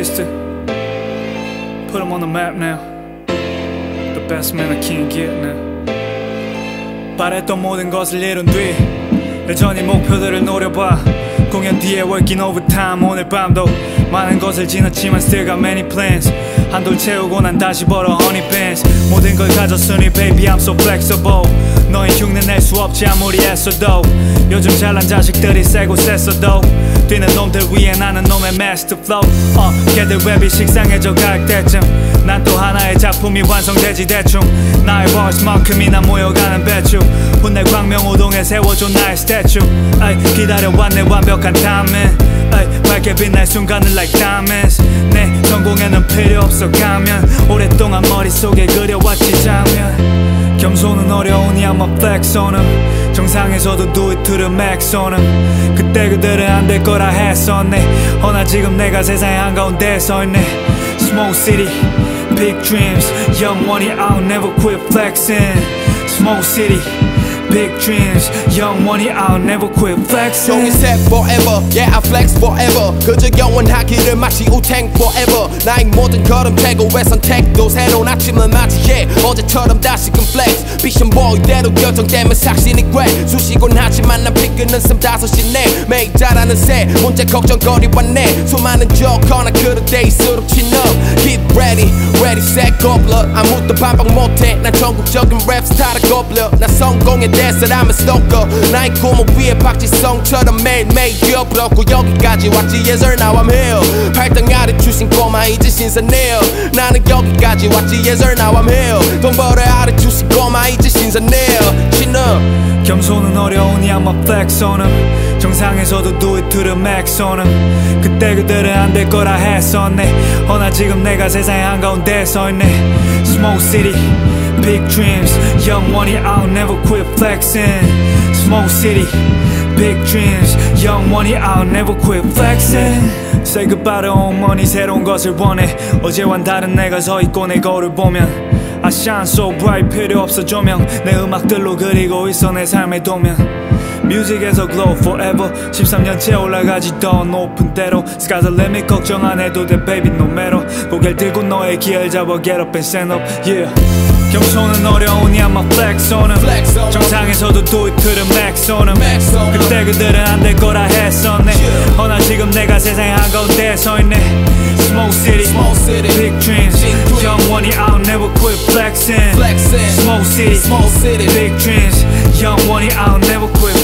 twisted. Put him on the map now. The best man I can get now. 바랬던 모든 것을 이룬 뒤 여전히 목표들을 노려봐 공연 뒤에 working overtime. 오늘 밤도 많은 것을 지났지만 still got many plans. 한 돌 채우고 난 다시 벌어 honey bands. 모든 걸 가졌으니 baby I'm so flexible. 너의 흉내 낼 수 없지 아무리 애써도. 요즘 잘난 자식들이 세고 셌어도. 뛰는 놈들 위에 나는 놈의 master flow. 어, 걔들 랩이 식상해져 갈 때쯤. 난 또 하나의 작품이 완성되지 대충. 나의 버스만큼이나 모여가는 배추 광명호동에 세워줘 나의 스태츄 아이 기다려왔네 완벽한 타이밍 아이 밝게 빛날 순간을 like diamonds. 내 성공에는 필요 없어 가면. 오랫동안 머릿속에 그려왔지 장면. 겸손은 어려우니 I'ma flex on em. 정상에서도 do it to the max on em. 그때 그들은 안 될 거라 했었네. 허나 지금 내가 세상의 한가운데 서 있네. Small city, big dreams. Young money, I'll never quit flexing. Small city, big dreams. Young money, I'll never quit flexing. 종이 색 forever. Yeah I flex forever. 그저 영원하기를 마치 우탱 forever. 나의 모든 걸음 최고의 선택도 새로운 아침을 맞이해. 어제처럼 다시금 flex. 비션 보이대로 결정되면 삭신이 돼 수시곤 하지만 난 피크는 슴 다섯이 내 매일 자라는 새. 문제 걱정거리 왔네. 수많은 조커나 그럴 때일수록 치너 Get ready ready set go blood 아무도 반박 못해 난 전국적인 랩 스타를 거블러 난 성공에 대해 라면 스토커 나의 꿈을 위해 박지성처럼 매일매일 뛰어불었고 여기까지 왔지 yes sir now I'm here. 팔등 아래 주신 꼬마 이제 신선해요 나는 여기까지 왔지 yes sir now I'm here. 돈 벌어 아래 주신 꼬마 이제 신선해요 신어 겸손은 어려우니 I'ma flex on em 정상에서도 do it to the max on em 그때 그들은 안 될 거라 했었네 허나 지금 내가 세상의 한가운데 서 있네 Smoke city, big dreams Young money, I'll never quit flexing Smoke city, big dreams Young money, I'll never quit flexing Say goodbye to old money 새로운 것을 원해 어제와는 다른 내가 서 있고 내 거울 보면 I shine so bright 필요 없어 조명 내 음악들로 그리고 있어 내 삶의 도면 뮤직에서 glow forever 13년째 올라가지 더 높은 데로 Sky's the limit 걱정 안 해도 돼 baby no matter 고개를 들고 너의 기회를 잡아 get up and stand up yeah 겸손은 어려우니 I'ma flex on em Flex on 'em. 정상에서도 do it to the max on em Max on 'em. 그때 그들은 안 될 거라 했었네. 허나 지금 내가 세상의 한가운데 서있네 Smoke city, Smoke city. big dreams Big dreams. Young money I'll never quit flexing Flexing. Smoke city, Small city. big dreams Young money I'll never quit